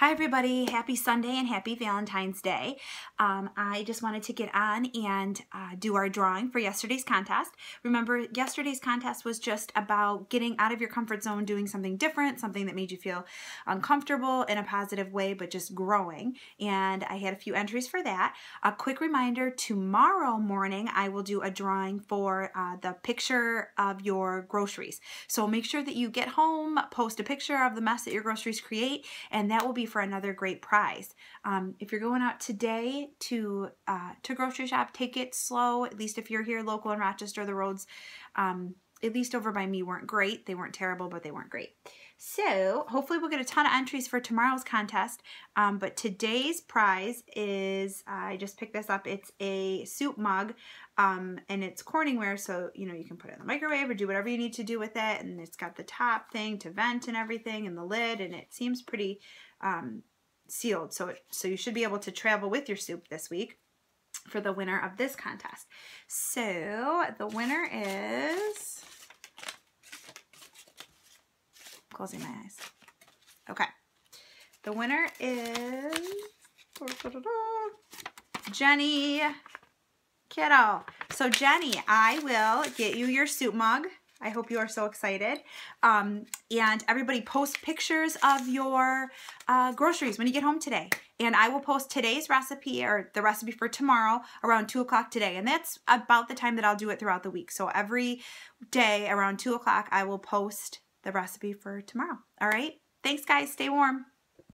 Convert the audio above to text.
Hi everybody, happy Sunday and happy Valentine's Day. Um, I just wanted to get on and uh, do our drawing for yesterday's contest. Remember, yesterday's contest was just about getting out of your comfort zone, doing something different, something that made you feel uncomfortable in a positive way, but just growing. And I had a few entries for that. A quick reminder, tomorrow morning I will do a drawing for uh, the picture of your groceries. So make sure that you get home, post a picture of the mess that your groceries create, and that will be for another great prize. Um, if you're going out today to uh, to grocery shop, take it slow. At least if you're here local in Rochester, the roads, um, at least over by me, weren't great. They weren't terrible, but they weren't great. So hopefully we'll get a ton of entries for tomorrow's contest. Um, but today's prize is, uh, I just picked this up, it's a soup mug um, and it's Corningware. So, you know, you can put it in the microwave or do whatever you need to do with it. And it's got the top thing to vent and everything and the lid and it seems pretty um, sealed. So, it, so you should be able to travel with your soup this week for the winner of this contest. So the winner is, closing my eyes. Okay. The winner is Jenny Kiddo. So Jenny, I will get you your soup mug. I hope you are so excited. Um, and everybody post pictures of your uh, groceries when you get home today. And I will post today's recipe or the recipe for tomorrow around 2 o'clock today. And that's about the time that I'll do it throughout the week. So every day around 2 o'clock, I will post the recipe for tomorrow. All right? Thanks, guys. Stay warm.